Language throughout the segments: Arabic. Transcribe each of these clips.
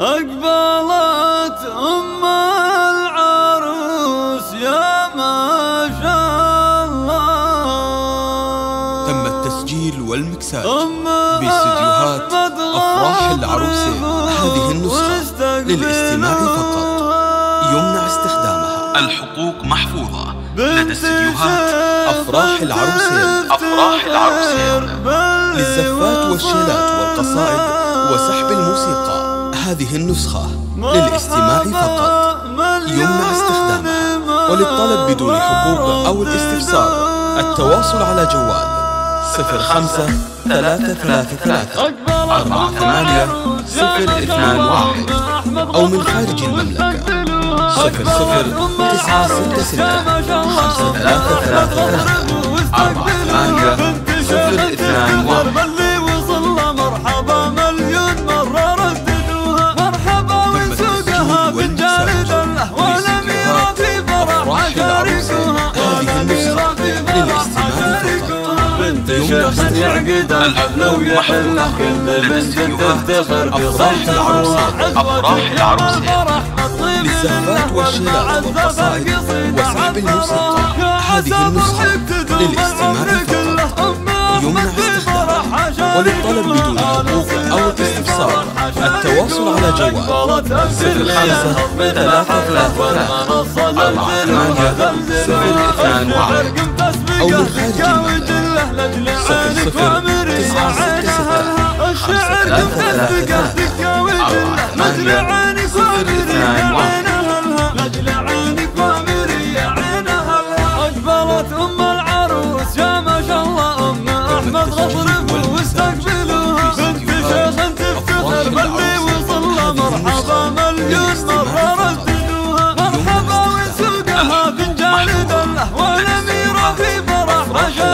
أقبلت أم العروس يا ما شاء الله. تم التسجيل والمكساج باستديوهات أفراح العروسين هذه النسخة للاستماع فقط. يمنع استخدامها. الحقوق محفوظة. لدى استديوهات أفراح العروسين أفراح العروسين للزفات والشيلات والقصائد وسحب الموسيقى. هذه النسخة للاستماع فقط. يمنع استخدامها. وللطلب بدون حقوق أو الاستفسار. التواصل على جوال. صفر خمسة ثلاثة ثلاثة ثلاثة. أربعة ثمانية صفر اثنان واحد. أو من خارج المملكة. صفر صفر تسعة ستة ستة. خمسة ثلاثة ثلاثة ثلاثة. أربعة ثمانية شيخ يعقد الحفل ويحله كل بنت تفتخر أفراح العروسين أفراح العروسين للزفات والشيلات والقصائد وسحب الموسيقى هذه النسخة للاستماع فقط يمنع استخدامها وللطلب بدون حقوق أو الاستفسار التواصل على جوال صفر خمسة ثلاثة ثلاثة أربعة ثمانية صفر اثنان واحد أو من خارج المملكة ثلاثة ثلاثة ثلاثة أربعة ثمانية صفر اثنان واحد أقبلت أم العروس يا ما شاء الله أم أحمد غفر واستقبلوها بنت شيخ تفتخر باللي وصل له مرحبا مليون مرة رددوها مرحبا وسوقها فنجان دله والأميرة في فرح شاركوها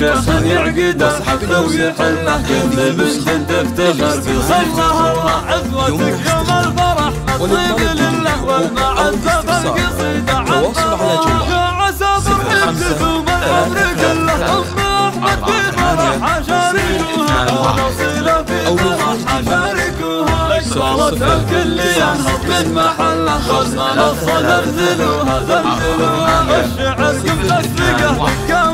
شيخ يعقد الحفل ويحله كل بنت تفتخر بخلقها الله عزوتك يوم الفرح مطيب لله التواصل على جوال. يا عسى فرحتك ومبروك له أم أحمد في فرح شاركوها ونصيلة في فرح خارج شاركوها صارت الكل ينهض من محله خصمان الصدر ذلوها ذلوها الشعر قبل الثقة